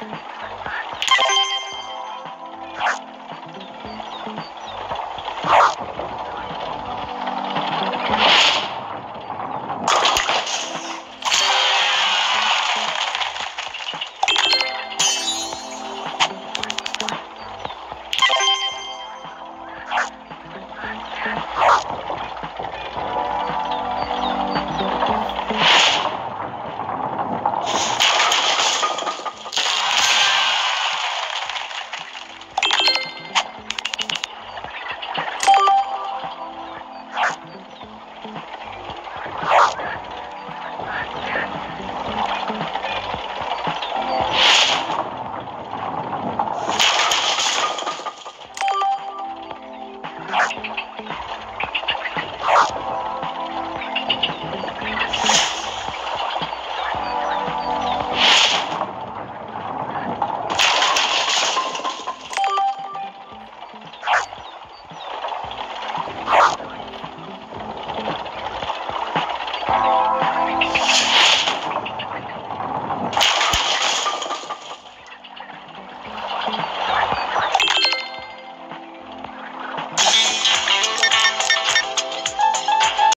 Bye.